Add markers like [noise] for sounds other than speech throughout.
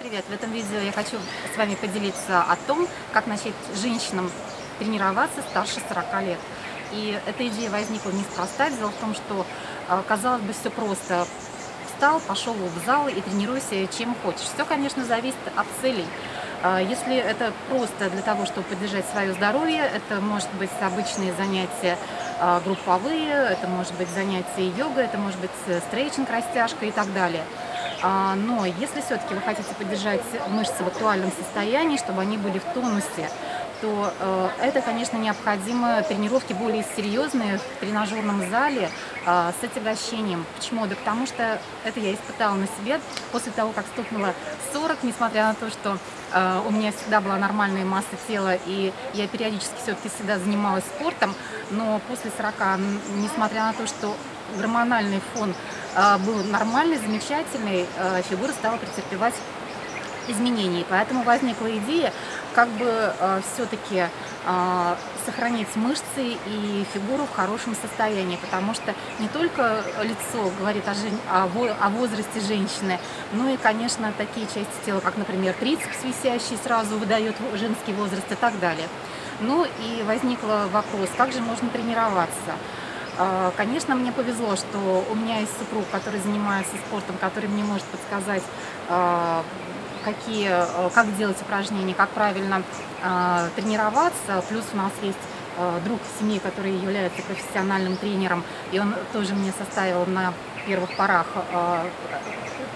привет! В этом видео я хочу с вами поделиться о том, как начать женщинам тренироваться старше 40 лет. И эта идея возникла неспроста. Дело в том, что, э, казалось бы, все просто. Встал, пошел в зал и тренируйся чем хочешь. Все, конечно, зависит от целей. Э, если это просто для того, чтобы поддержать свое здоровье, это может быть обычные занятия э, групповые, это может быть занятия йога, это может быть стрейчинг, растяжка и так далее. А, но если все-таки вы хотите поддержать мышцы в актуальном состоянии, чтобы они были в тонусе, то э, это, конечно, необходимо тренировки более серьезные в тренажерном зале э, с отягощением. Почему? Да потому что это я испытала на себе после того, как стукнула 40, несмотря на то, что э, у меня всегда была нормальная масса тела, и я периодически все-таки всегда занималась спортом, но после 40, несмотря на то, что гормональный фон э, был нормальный, замечательный, э, фигура стала претерпевать изменений. Поэтому возникла идея как бы э, все-таки сохранить мышцы и фигуру в хорошем состоянии, потому что не только лицо говорит о, жен... о, во... о возрасте женщины, но и, конечно, такие части тела, как, например, трицепс висящий сразу выдает женский возраст и так далее. Ну и возник вопрос, как же можно тренироваться? Э, конечно, мне повезло, что у меня есть супруг, который занимается спортом, который мне может подсказать э, какие, э, как делать упражнения, как правильно тренироваться. Плюс у нас есть друг семьи, который является профессиональным тренером, и он тоже мне составил на первых порах э,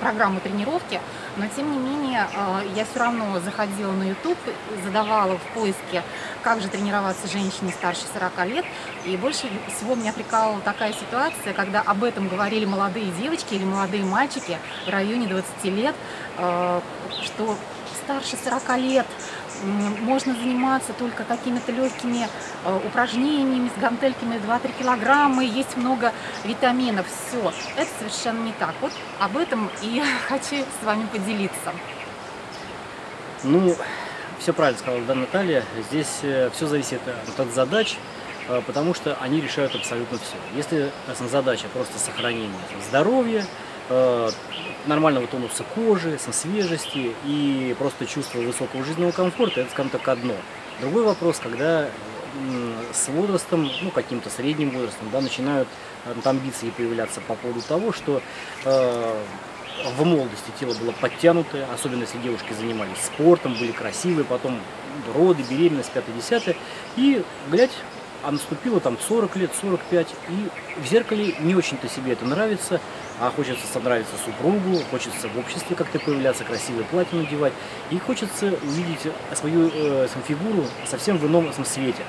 программу тренировки, но тем не менее э, я все равно заходила на YouTube, задавала в поиске, как же тренироваться женщине старше 40 лет, и больше всего меня прикалывала такая ситуация, когда об этом говорили молодые девочки или молодые мальчики в районе 20 лет, э, что старше 40 лет можно заниматься только какими-то легкими э, упражнениями с гантельками 2-3 килограмма, есть много витаминов, все. Это совершенно не так. Вот об этом и [laughs] хочу с вами поделиться. Ну, все правильно сказала да, Наталья. Здесь э, все зависит от задач, э, потому что они решают абсолютно все. Если задача просто сохранение здоровья, нормального тонуса кожи, со свежести и просто чувство высокого жизненного комфорта, это, скажем так, одно. Другой вопрос, когда с возрастом, ну, каким-то средним возрастом, да, начинают э, амбиции появляться по поводу того, что э, в молодости тело было подтянутое, особенно если девушки занимались спортом, были красивые, потом роды, беременность, 5-10, и, глядь, а наступило там 40 лет, 45, и в зеркале не очень-то себе это нравится, а хочется понравиться супругу, хочется в обществе как-то появляться, красивое платье надевать, и хочется увидеть свою, э, фигуру совсем в ином свете.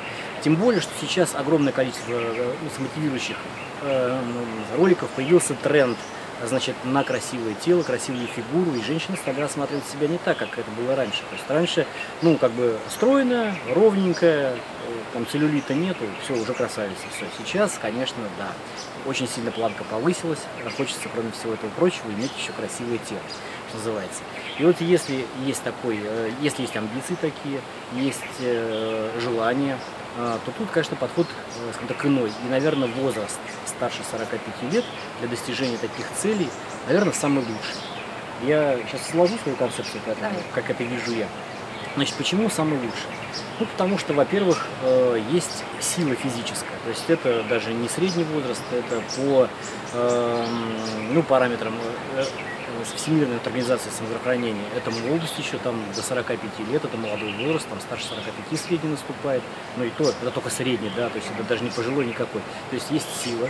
Тем более, что сейчас огромное количество э, мотивирующих э, роликов, появился тренд – значит, на красивое тело, красивую фигуру, и женщина стали рассматривать себя не так, как это было раньше. То есть раньше, ну, как бы стройная, ровненькая, там целлюлита нету, все, уже красавица, все. Сейчас, конечно, да, очень сильно планка повысилась, хочется, кроме всего этого прочего, иметь еще красивое тело, что называется. И вот если есть такой, э, если есть амбиции такие, есть э, желание, то тут, конечно, подход, скажем так, иной. И, наверное, возраст старше 45 лет для достижения таких целей, наверное, самый лучший. Я сейчас сложу свою концепцию, как, как это вижу я. Значит, почему самый лучший? Ну, потому что, во-первых, э, есть сила физическая. То есть это даже не средний возраст, это по э, ну, параметрам э, Всемирной организации самоздравоохранения. Это молодость еще там до 45 лет, это молодой возраст, там старше 45 средний наступает. Ну и то, это только средний, да, то есть это даже не пожилой никакой. То есть есть сила.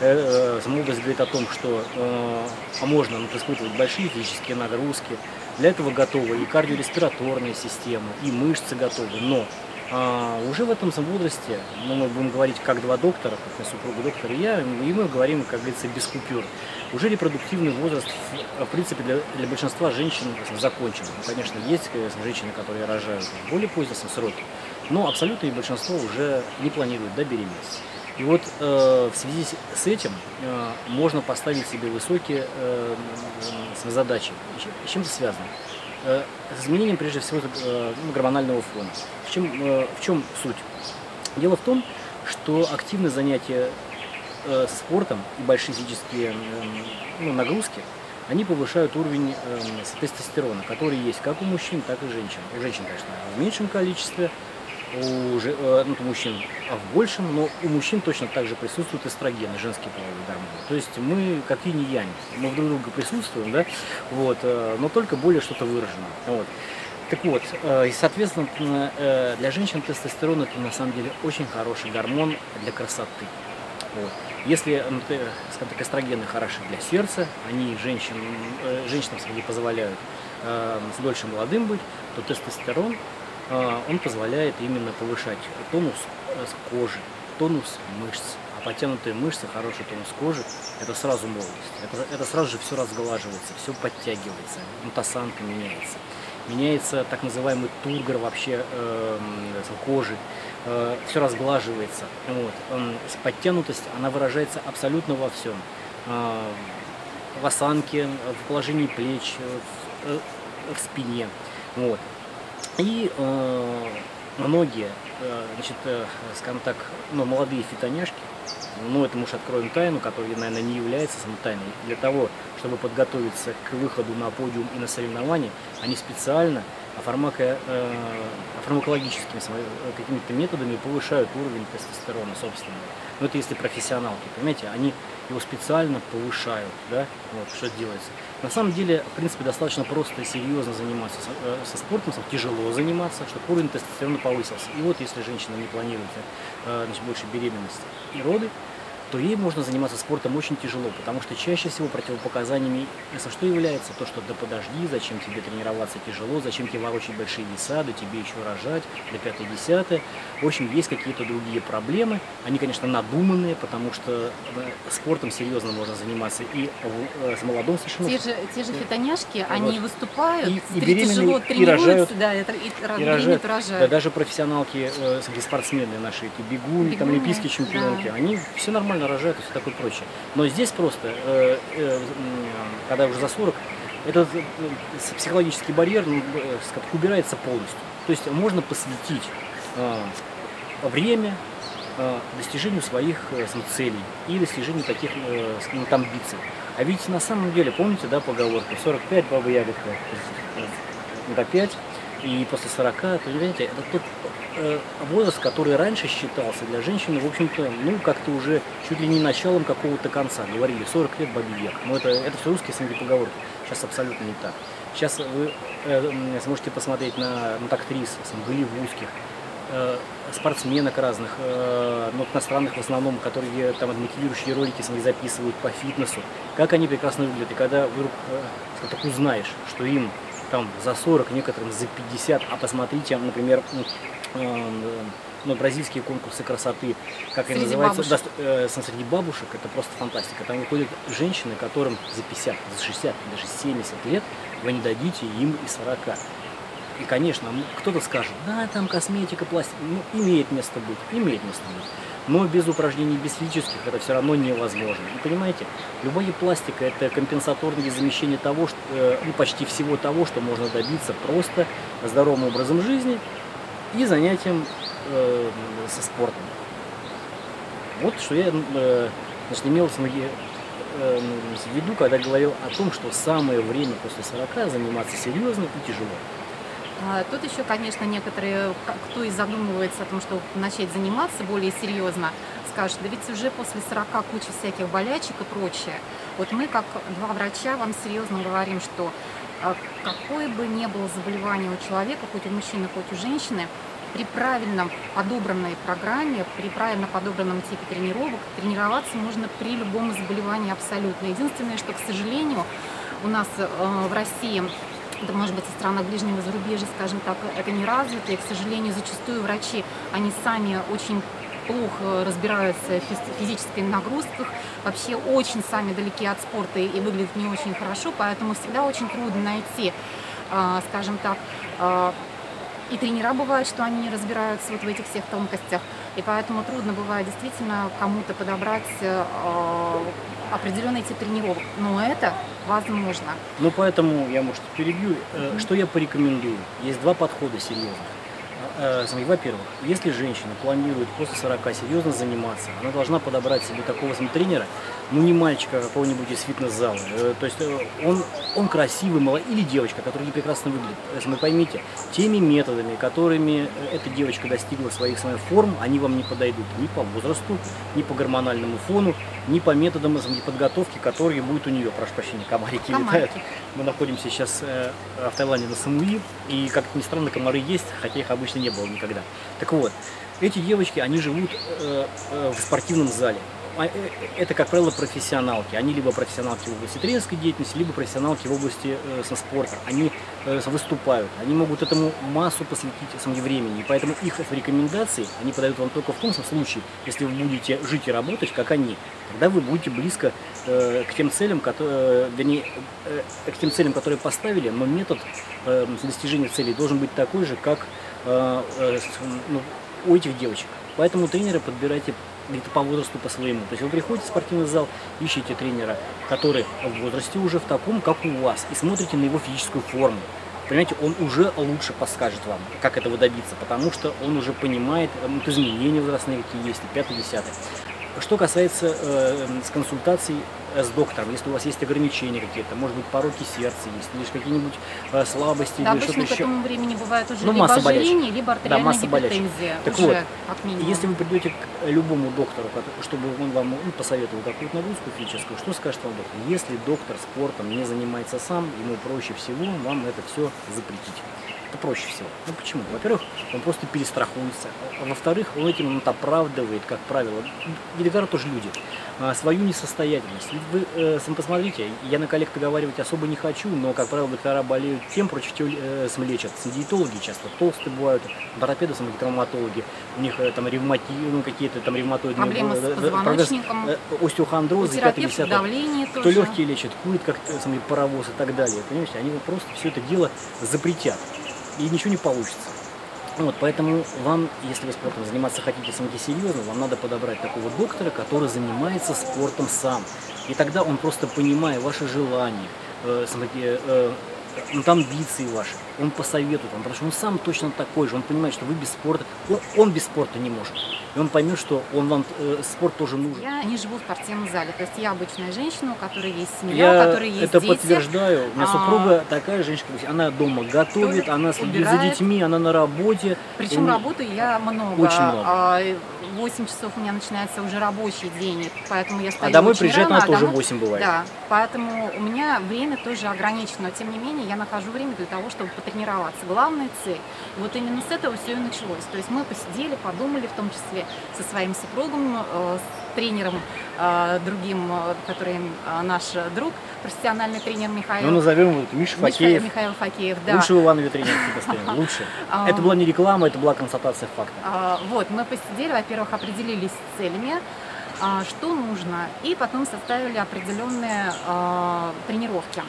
Э, э, молодость говорит о том, что э, а можно ну, испытывать большие физические нагрузки. Для этого готова и кардиореспираторная система, и мышцы готовы. Но а, уже в этом возрасте, ну, мы будем говорить как два доктора, как моя супруга доктор и я, и мы говорим, как говорится, без купюр. Уже репродуктивный возраст, в принципе, для, для большинства женщин закончен. Ну, конечно, есть конечно, женщины, которые рожают в более позднем сроке, но абсолютное большинство уже не планируют да, беременность. И вот э, в связи с этим э, можно поставить себе высокие э, задачи. С чем это связано? Э, с изменением, прежде всего, э, ну, гормонального фона. В чем, э, в чем суть? Дело в том, что активное занятие спортом и большие физические ну, нагрузки они повышают уровень э, тестостерона, который есть как у мужчин, так и у женщин. У женщин, конечно, в меньшем количестве, у, э, ну, у мужчин а в большем, но у мужчин точно так же присутствуют эстрогены, женские половые гормоны. То есть мы как и не янь, мы друг друга присутствуем, да, вот, э, но только более что-то выражено. Вот. Так вот, э, и, соответственно, для женщин тестостерон это на самом деле очень хороший гормон для красоты. Вот. Если, ну, скажем так, эстрогены хороши для сердца, они женщин, женщинам не позволяют э, дольше молодым быть, то тестостерон он позволяет именно повышать тонус э, кожи, тонус мышц. А потянутые мышцы, хороший тонус кожи, это сразу молодость. Это, это сразу же все разглаживается, все подтягивается, мутасанка меняется. Меняется так называемый тургор вообще э, кожи, э, все разглаживается. Вот. Э, подтянутость, она выражается абсолютно во всем. Э, в осанке, в положении плеч, в, э, в спине. Вот. И э, многие, э, значит, э, скажем так, ну, молодые фитоняшки, ну, это мы уж откроем тайну, которая, наверное, не является самой тайной, для того, чтобы подготовиться к выходу на подиум и на соревнования, они специально фармако, э, фармакологическими э, какими-то методами повышают уровень тестостерона собственного. Но это если профессионалки, понимаете, они его специально повышают, да, вот, что делается. На самом деле, в принципе, достаточно просто и серьезно заниматься со, э, спортом, тяжело заниматься, чтобы уровень тестостерона повысился. И вот если женщина не планирует э, значит, больше беременности и роды, то ей можно заниматься спортом очень тяжело, потому что чаще всего противопоказаниями, если что является, то, что да подожди, зачем тебе тренироваться тяжело, зачем тебе ворочать большие веса, да тебе еще рожать, да пятое-десятое. В общем, есть какие-то другие проблемы, они, конечно, надуманные, потому что э, спортом серьезно можно заниматься и э, с молодым совершенно. Те же, те же фитоняшки, вот. они выступают, и, и тяжело и рожают, да, и, и, и, рожают. рожают. Да, даже профессионалки, э, спортсмены наши, эти бегуни, там олимпийские чемпионки, да. они все нормально нормально рожают и все такое прочее. Но здесь просто, э, э, когда уже за 40, этот э, психологический барьер ну, убирается полностью. То есть можно посвятить время достижению своих целей и достижению таких э, амбиций. А ведь на самом деле, помните, да, поговорку, 45 баба ягодка, до 5, и после 40, понимаете, это тот возраст, который раньше считался для женщины, в общем-то, ну, как-то уже чуть ли не началом какого-то конца. Говорили, 40 лет бабий век. Но это, это все русские среди поговорки. Сейчас абсолютно не так. Сейчас вы э, сможете посмотреть на ну, актрис голливудских, э, спортсменок разных, э, ну, иностранных в основном, которые там мотивирующие ролики свои записывают по фитнесу, как они прекрасно выглядят. И когда вдруг э, так узнаешь, что им там за 40, некоторым за 50, а посмотрите, например, э, ну, бразильские конкурсы красоты, как среди они называются, да, э, среди бабушек, это просто фантастика. Там выходят женщины, которым за 50, за 60, даже 70 лет, вы не дадите им и 40. И, конечно, кто-то скажет, да, там косметика, пластик, ну, имеет место быть, имеет место быть но без упражнений, без физических это все равно невозможно. И понимаете, любая пластика это компенсаторное замещение того, что, э, ну, почти всего того, что можно добиться просто здоровым образом жизни и занятием э, со спортом. Вот что я э, значит, имел в э, виду, когда говорил о том, что самое время после 40 заниматься серьезно и тяжело. А, тут еще, конечно, некоторые, кто и задумывается о том, чтобы начать заниматься более серьезно, скажут, да ведь уже после 40 куча всяких болячек и прочее. Вот мы, как два врача, вам серьезно говорим, что а, какое бы ни было заболевание у человека, хоть у мужчины, хоть у женщины, при правильно подобранной программе, при правильно подобранном типе тренировок тренироваться можно при любом заболевании абсолютно. Единственное, что, к сожалению, у нас э, в России да, может быть, в странах ближнего зарубежья, скажем так, это не развито, и, к сожалению, зачастую врачи, они сами очень плохо разбираются в физических нагрузках, вообще очень сами далеки от спорта и выглядят не очень хорошо, поэтому всегда очень трудно найти, а, скажем так, а, и тренера бывают, что они не разбираются вот в этих всех тонкостях, и поэтому трудно бывает действительно кому-то подобрать а, определенный тип тренировок. Но это возможно. Ну, поэтому я, может, перебью. Mm-hmm. Что я порекомендую? Есть два подхода серьезных. Э, во-первых, если женщина планирует после 40 серьезно заниматься, она должна подобрать себе такого тренера, ну не мальчика какого-нибудь из фитнес-зала, э, то есть э, он, он красивый, мало, или девочка, которая прекрасно выглядит. Если вы поймите, теми методами, которыми эта девочка достигла своих своих форм, они вам не подойдут ни по возрасту, ни по гормональному фону, ни по методам подготовки, которые будут у нее, прошу прощения, комарики, Комарики. летают. Мы находимся сейчас в Таиланде на Самуи, и, как ни странно, комары есть, хотя их обычно не было никогда. Так вот, эти девочки, они живут э, э, в спортивном зале. А, э, Это, как правило, профессионалки. Они либо профессионалки в области тренерской деятельности, либо профессионалки в области э, со спорта. Они э, выступают, они могут этому массу посвятить своего времени. И поэтому их рекомендации, они подают вам только в том случае, если вы будете жить и работать, как они. Тогда вы будете близко э, к тем целям, которые, вернее, э, к тем целям, которые поставили, но метод э, достижения целей должен быть такой же, как э, э, ну, у этих девочек. Поэтому тренера подбирайте где-то по возрасту по своему. То есть вы приходите в спортивный зал, ищете тренера, который в возрасте уже в таком, как у вас, и смотрите на его физическую форму. Понимаете, он уже лучше подскажет вам, как этого добиться, потому что он уже понимает э, вот изменения возрастные, какие есть, и пятое, десятое. Что касается э, с консультаций э, с доктором, если у вас есть ограничения какие-то, может быть, пороки сердца есть, или какие-нибудь э, слабости, Да, или что-то обычно к еще. этому времени бывает уже Ну, либо масса ожирение, либо артериальная масса болячек. гипертензия. Так уже, вот, как минимум. Если вы придете к любому доктору, чтобы он вам ну, посоветовал какую-то нагрузку физическую, что скажет вам доктор? Если доктор спортом не занимается сам, ему проще всего вам это все запретить. Это проще всего. Ну почему? Во-первых, он просто перестрахуется. А Во-вторых, он этим вот оправдывает, как правило, доктора тоже люди, а, свою несостоятельность. Ведь Вы э, сами посмотрите, я на коллег договаривать особо не хочу, но, как правило, доктора болеют тем, против чего э, сам лечат. Сам Диетологи часто толстые бывают, ортопеды, сами травматологи, у них э, там ревмати, ну, какие-то там ревматоидные Проблемы с э, э, позвоночником. э, остеохондроз, и пятое, терапевт десятое. давление Кто тоже. легкие лечат, курит, как э, сам паровоз и так далее. Понимаете, они просто все это дело запретят. И ничего не получится. Вот, поэтому вам, если вы спортом заниматься хотите самки серьезно, вам надо подобрать такого доктора, который занимается спортом сам. И тогда он просто понимая ваши желания, э, самки, э, ну, там амбиции ваши, он посоветует вам, потому что он сам точно такой же, он понимает, что вы без спорта, он, он без спорта не может. И он поймет, что он вам э, спорт тоже нужен. Я не живу в спортивном зале, то есть я обычная женщина, у которой есть семья, у Я которой есть это дети. подтверждаю. У меня А. супруга такая женщина, она дома готовит, Готовит, она следит за убирает. детьми, она на работе. Причем И- работаю я много. Очень много. А, 8 часов у меня начинается уже рабочий день, поэтому я стою А домой приезжает рано, она а тоже домой- 8 бывает. Да, поэтому у меня время тоже ограничено. Но, тем не менее, я нахожу время для того, чтобы потренироваться. Главная цель. И вот именно с этого все и началось. То есть мы посидели, подумали, в том числе со своим супругом, э, с тренером э, другим, э, который наш друг, профессиональный тренер Михаил. Ну, назовем его Миша Факеев. Михаил Факеев, да. Лучше в Иванове тренер постоянно, [laughs] лучше. А, Это была не реклама, это была констатация факта. А, Вот, мы посидели, во-первых, определились с целями, а, что нужно, и потом составили определенные тренировки.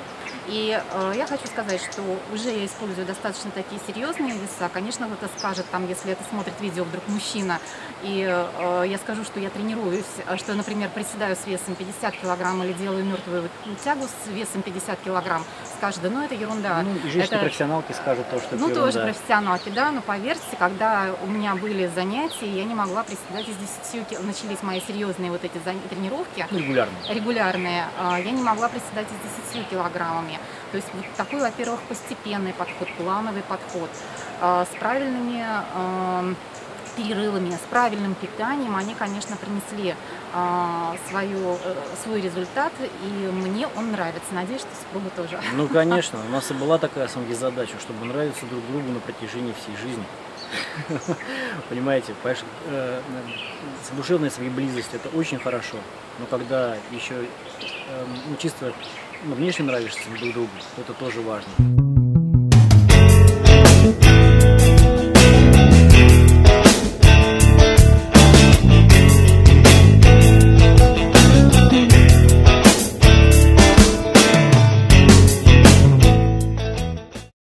И э, я хочу сказать, что уже я использую достаточно такие серьезные веса. Конечно, кто-то скажет, там, если это смотрит видео вдруг мужчина, и э, я скажу, что я тренируюсь, а что, например, приседаю с весом 50 килограмм или делаю мертвую тягу с весом 50 килограмм, скажет, да ну это ерунда. Ну, и женщины-профессионалки скажут то, что Ну, это тоже ерунда. профессионалки, да, но поверьте, когда у меня были занятия, я не могла приседать из 10 ки- начались мои серьезные вот эти тренировки, Ну, регулярно. регулярные, а, я не могла приседать из 10 килограммами. То есть вот такой, во-первых, постепенный подход, плановый подход, а, с правильными ам, перерывами, с правильным питанием, они, конечно, принесли а, свою, э, свой результат, и мне он нравится. Надеюсь, что супругу тоже. Ну, конечно, [laughs] у нас и была такая самая задача, чтобы нравиться друг другу на протяжении всей жизни. [laughs] Понимаете, понимаешь, э, душевная своя близость это очень хорошо, но когда еще э, ну, чисто внешне нравишься друг другу, то это тоже важно.